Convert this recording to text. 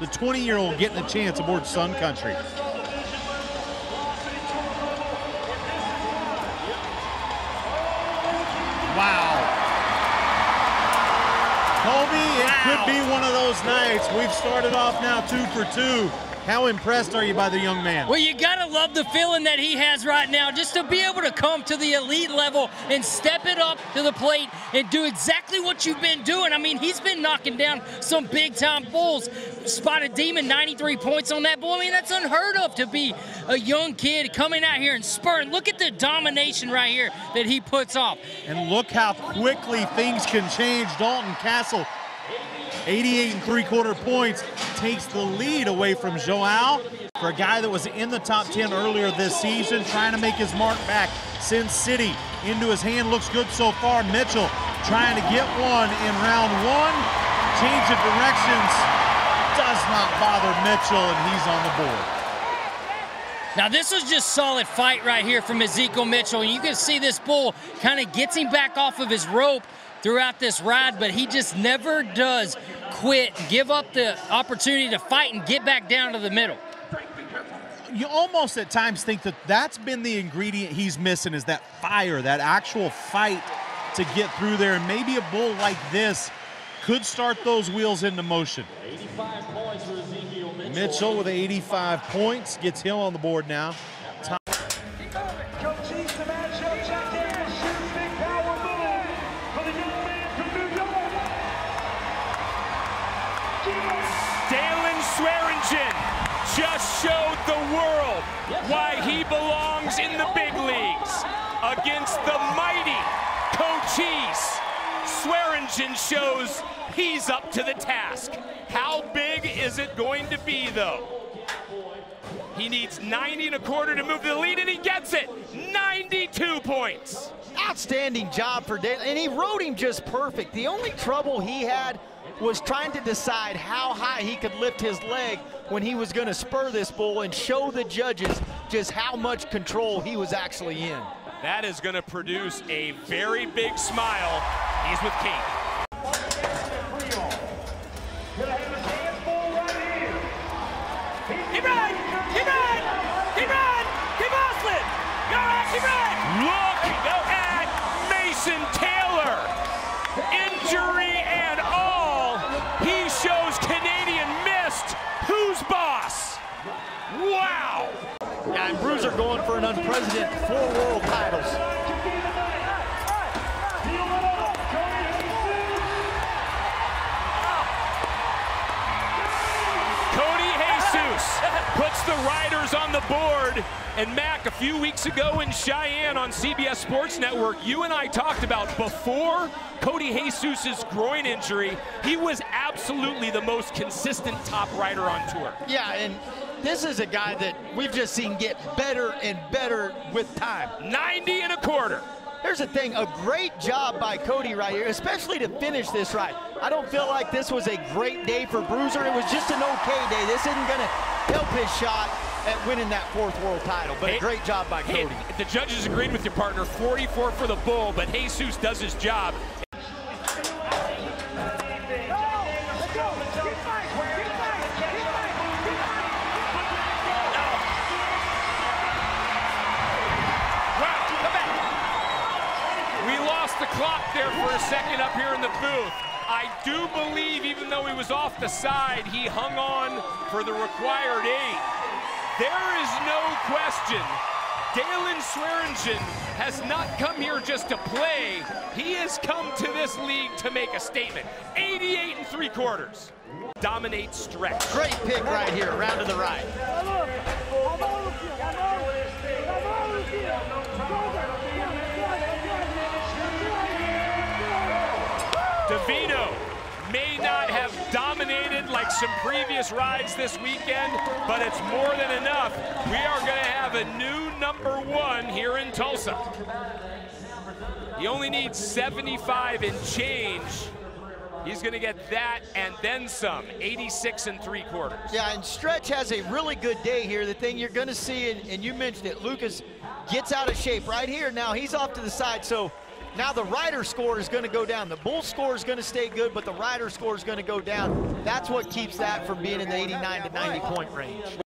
the 20-year-old getting a chance aboard Sun Country. Wow. Colby, it Wow. could be one of those nights. We've started off now two for two. How impressed are you by the young man? Well, you gotta love the feeling that he has right now, just to be able to come to the elite level and step it up to the plate and do exactly what you've been doing. I mean, he's been knocking down some big time bulls. Spotted Demon, 93 points on that bull. I mean, that's unheard of to be a young kid coming out here and spurting. Look at the domination right here that he puts off. And look how quickly things can change. Dalton Kasel, 88 and three quarter points, takes the lead away from Joao. For a guy that was in the top 10 earlier this season, trying to make his mark back. Sin City into his hand, looks good so far. Mitchell trying to get one in round one. Change of directions does not bother Mitchell, and he's on the board. Now this is just solid fight right here from Ezekiel Mitchell. And you can see this bull kind of gets him back off of his rope throughout this ride, but he just never does quit, give up the opportunity to fight and get back down to the middle. you almost at times think that that's been the ingredient he's missing is that fire, that actual fight to get through there. And maybe a bull like this could start those wheels into motion. Mitchell with 85 points gets him on the board now. Daylon Swearingen just showed the world why he belongs in the big leagues against the mighty Cochise. Swearingen shows he's up to the task. How big is it going to be, though? He needs 90 and a quarter to move the lead, and he gets it. 92 points. Outstanding job for Dale, and he rode him just perfect. The only trouble he had was trying to decide how high he could lift his leg when he was going to spur this bull and show the judges just how much control he was actually in. That is going to produce a very big smile. He's with King. He ran! He ran! He ran! He Moslin! All right, he ran! Look at Mason Taylor. Injury and all, he shows Canadian missed. Who's boss? Wow! Yeah, and Bruiser going for an unprecedented four world titles. Puts the Riders on the board. And Mac, a few weeks ago in Cheyenne on CBS Sports Network, you and I talked about before Cody Jesus' groin injury, he was absolutely the most consistent top rider on tour. Yeah, and this is a guy that we've just seen get better and better with time. 90 and a quarter. Here's the thing, a great job by Cody right here, especially to finish this ride. I don't feel like this was a great day for Bruiser. It was just an okay day. This isn't going to help his shot at winning that fourth world title, but a great job by Hey, Cody. the judges agreed with your partner, 44 for the bull, but Jesus does his job. Wow, come back. We lost the clock there for a second up here in the booth. I do believe, even though he was off the side, he hung on for the required eight. There is no question. Daylon Swearingen has not come here just to play. He has come to this league to make a statement. 88 and three quarters. Dominate stretch. Great pick right here, round to the right. Divino may not have dominated like some previous rides this weekend, but it's more than enough. We are going to have a new number one here in Tulsa. He only needs 75 and change. He's going to get that and then some. 86 and three quarters. Yeah, and Stretch has a really good day here. The thing you're going to see, and, and you mentioned it, Lucas gets out of shape right here. Now he's off to the side, so Now the rider score is going to go down. The bull score is going to stay good, but the rider score is going to go down. That's what keeps that from being in the 89 to 90 point range.